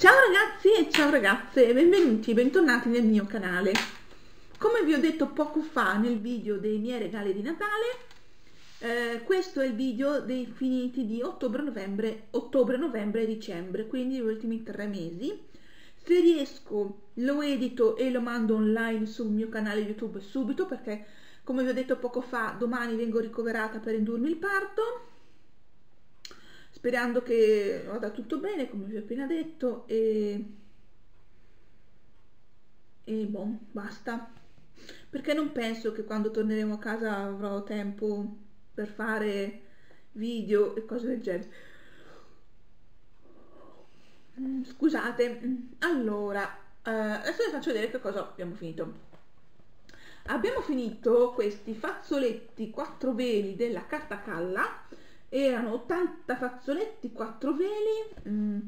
Ciao ragazzi e ciao ragazze benvenuti e bentornati nel mio canale. Come vi ho detto poco fa nel video dei miei regali di Natale, eh, questo è il video dei finiti di ottobre, novembre, ottobre, novembre e dicembre, quindi gli ultimi tre mesi. Se riesco lo edito e lo mando online sul mio canale YouTube subito perché come vi ho detto poco fa domani vengo ricoverata per indurmi il parto sperando che vada tutto bene come vi ho appena detto e e boh, basta. Perché non penso che quando torneremo a casa avrò tempo per fare video e cose del genere. Mm, scusate. Allora eh, adesso vi faccio vedere che cosa abbiamo finito. Abbiamo finito questi fazzoletti quattro veli della carta calla erano 80 fazzoletti 4 veli mh, mm,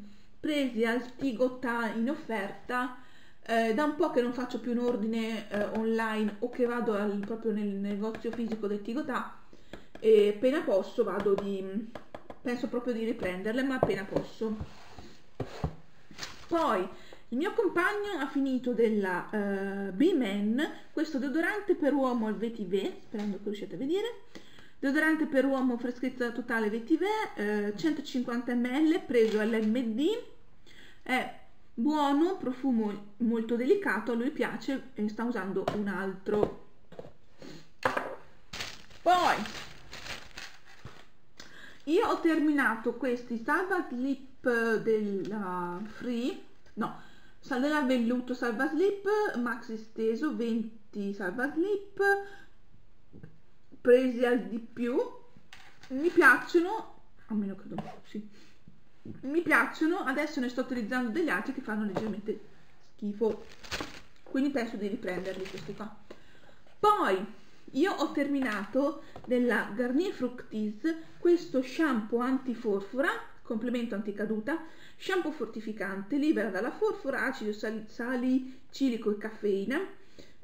presi al Tigotà in offerta eh, da un po' che non faccio più un ordine eh, online o che vado al, proprio nel negozio fisico del Tigotà e appena posso vado di penso proprio di riprenderle ma appena posso. Poi il mio compagno ha finito della uh, B-Man questo deodorante per uomo al VTV sperando che riusciate a vedere deodorante per uomo freschezza totale VTV eh, 150 ml preso all'MD è buono profumo molto delicato a lui piace e sta usando un altro. Poi io ho terminato questi salva slip della free no della velluto salva slip maxi steso 20 salva slip presi al di più. Mi piacciono almeno credo sì. Mi piacciono adesso ne sto utilizzando degli altri che fanno leggermente schifo. Quindi penso di riprenderli questi qua. Poi io ho terminato della Garnier Fructis questo shampoo antiforfora complemento anticaduta shampoo fortificante libera dalla forfora acido sal salicilico e caffeina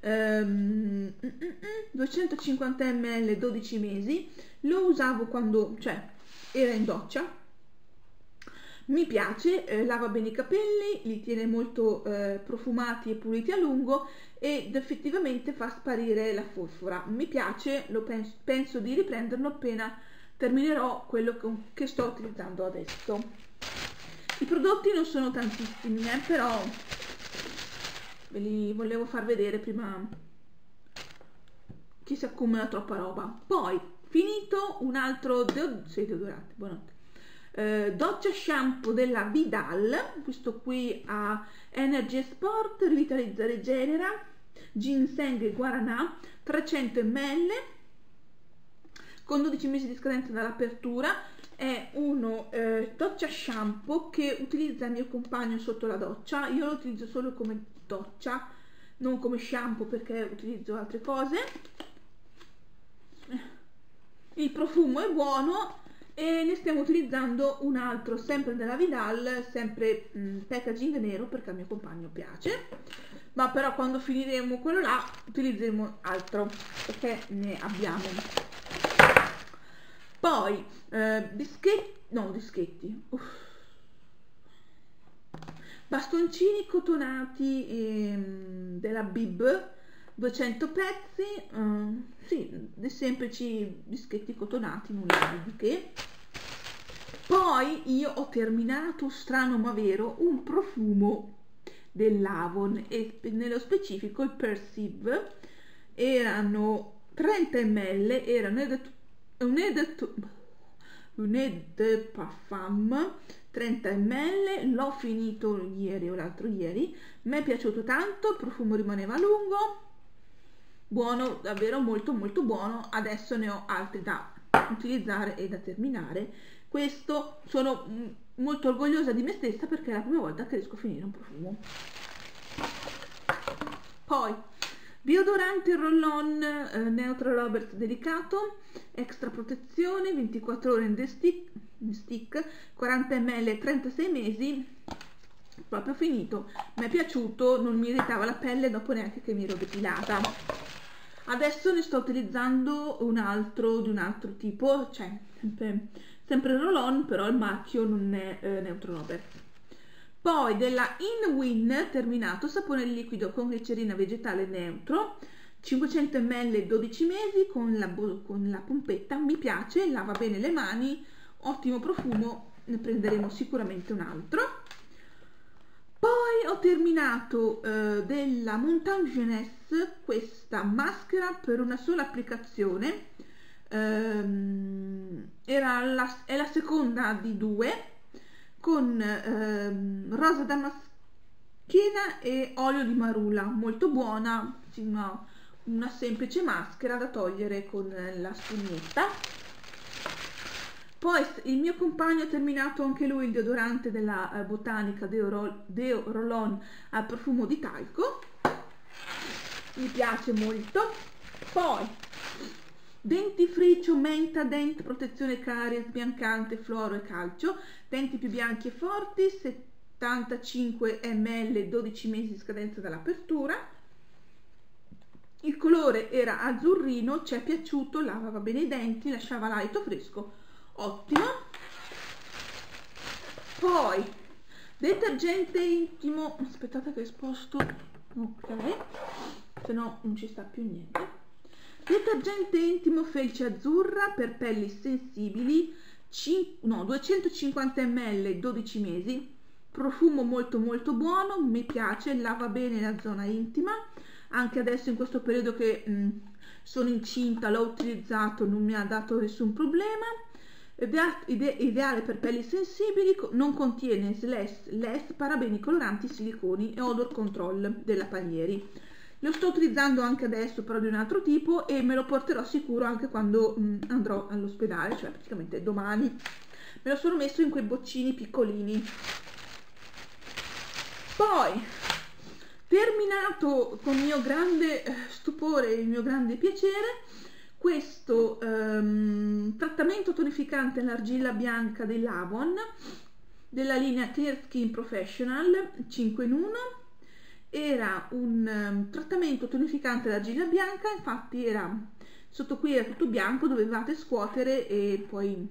um, 250 ml 12 mesi lo usavo quando cioè era in doccia mi piace, eh, lava bene i capelli, li tiene molto eh, profumati e puliti a lungo ed effettivamente fa sparire la fosfora. Mi piace, lo penso, penso di riprenderlo appena terminerò quello che sto utilizzando adesso. I prodotti non sono tantissimi, eh, però volevo far vedere prima che si accumula troppa roba. Poi finito un altro deo sei deodorante buonanotte. Eh, doccia shampoo della Vidal questo qui ha Energy Sport rivitalizza regenera ginseng e guaranà 300 ml con 12 mesi di scadenza dall'apertura è uno eh, doccia shampoo che utilizza il mio compagno sotto la doccia. Io lo utilizzo solo come doccia non come shampoo perché utilizzo altre cose. Il profumo è buono e ne stiamo utilizzando un altro sempre della Vidal sempre mh, mm, packaging nero perché al mio compagno piace. Ma però quando finiremo quello là utilizzeremo altro perché ne abbiamo. Poi eh, dischetti no dischetti Uff bastoncini cotonati ehm, della Bib 200 pezzi eh, sì, dei semplici dischetti cotonati nulla di che poi io ho terminato strano ma vero un profumo dell'Avon e nello specifico il Perceive erano 30 ml erano un edet un edet parfum 30 ml l'ho finito ieri o l'altro ieri mi è piaciuto tanto il profumo rimaneva a lungo buono davvero molto molto buono adesso ne ho altri da utilizzare e da terminare questo sono molto orgogliosa di me stessa perché è la prima volta che riesco a finire un profumo. Poi Biodorante roll-on eh, Neutral Roberts delicato, extra protezione, 24 ore in the stick, in stick 40 ml 36 mesi, proprio finito. Mi è piaciuto, non mi irritava la pelle dopo neanche che mi ero depilata. Adesso ne sto utilizzando un altro di un altro tipo, cioè sempre, sempre roll-on, però il marchio non è eh, Neutral Roberts poi della InWin terminato sapone liquido con glicerina vegetale neutro 500 ml 12 mesi con la, con la pompetta mi piace lava bene le mani ottimo profumo ne prenderemo sicuramente un altro. Poi ho terminato eh, della Montagne Jeunesse questa maschera per una sola applicazione. Ehm, la, è la seconda di due con ehm, rosa damaschina e olio di marula molto buona una, una semplice maschera da togliere con la spugnetta poi il mio compagno ha terminato anche lui il deodorante della eh, botanica Deo, Deo Rollon al profumo di talco. Mi piace molto. Poi dentifricio menta dent protezione carie sbiancante fluoro e calcio. Denti più bianchi e forti 75 ml 12 mesi di scadenza dall'apertura. Il colore era azzurrino ci è piaciuto lavava bene i denti lasciava l'alito fresco ottimo. Poi detergente intimo. Aspettate che sposto. Ok. Se no non ci sta più niente. Detergente intimo felce azzurra per pelli sensibili. 5, no, 250 ml 12 mesi. Profumo molto molto buono. Mi piace lava bene la zona intima. Anche adesso in questo periodo che mh, mm, sono incinta l'ho utilizzato non mi ha dato nessun problema ideale per pelli sensibili, non contiene SLS, LES, parabeni coloranti, siliconi e odor control della Paglieri. Lo sto utilizzando anche adesso però di un altro tipo e me lo porterò sicuro anche quando mh, andrò all'ospedale, cioè praticamente domani. Me lo sono messo in quei boccini piccolini. Poi, terminato con mio grande eh, stupore e il mio grande piacere, questo um, trattamento tonificante all'argilla bianca dell'Avon della linea Clear Skin Professional 5 in 1 era un um, trattamento tonificante all'argilla bianca infatti era sotto qui era tutto bianco dovevate scuotere e poi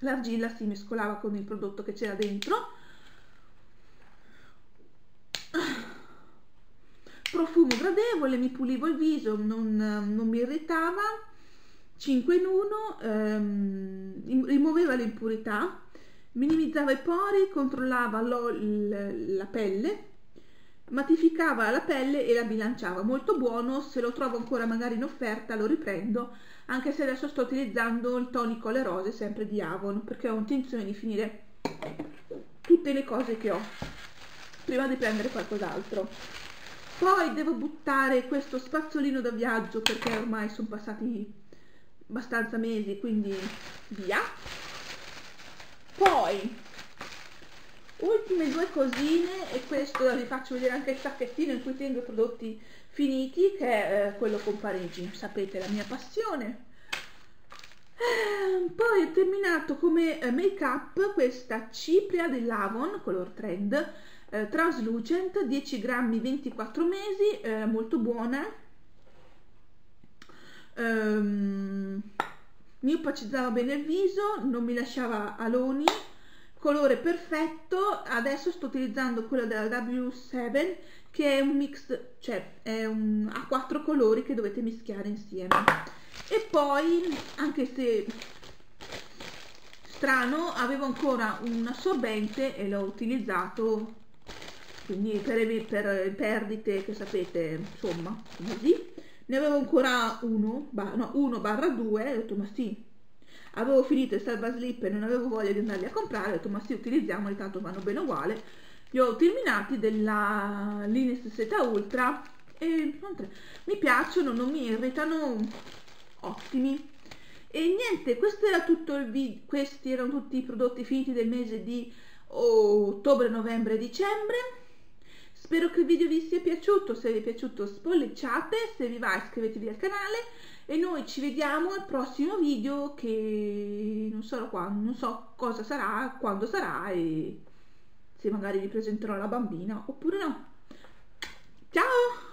l'argilla si mescolava con il prodotto che c'era dentro. Profumo gradevole, mi pulivo il viso, non, non mi irritava, 5 in 1, ehm, rimuoveva le impurità, minimizzava i pori, controllava lo, la pelle, matificava la pelle e la bilanciava. Molto buono, se lo trovo ancora magari in offerta lo riprendo, anche se adesso sto utilizzando il tonico alle rose sempre di Avon, perché ho intenzione di finire tutte le cose che ho prima di prendere qualcos'altro poi devo buttare questo spazzolino da viaggio perché ormai sono passati abbastanza mesi quindi via. Poi ultime due cosine e questo vi faccio vedere anche il sacchettino in cui tengo i prodotti finiti che è eh, quello con Parigi sapete la mia passione. Eh, poi ho terminato come eh, make up questa cipria dell'Avon color trend eh, translucent 10 grammi 24 mesi eh, molto buona um, mi opacizzava bene il viso non mi lasciava aloni colore perfetto. Adesso sto utilizzando quello della W7 che è un mix cioè è un, ha quattro colori che dovete mischiare insieme. E poi anche se strano avevo ancora un assorbente e l'ho utilizzato quindi per, per perdite che sapete insomma così ne avevo ancora uno, ba, no, 1 barra 2 ho detto ma sì. Avevo finito il salva slip e non avevo voglia di andarli a comprare ho detto ma sì utilizziamoli tanto vanno bene uguale. Li ho terminati della Linus Seta Ultra e mi piacciono non mi irritano ottimi. E niente questo era tutto il video questi erano tutti i prodotti finiti del mese di ottobre novembre dicembre Spero che il video vi sia piaciuto, se vi è piaciuto spolliciate, se vi va iscrivetevi al canale e noi ci vediamo al prossimo video che non so quando, non so cosa sarà, quando sarà e se magari vi presenterò la bambina oppure no. Ciao!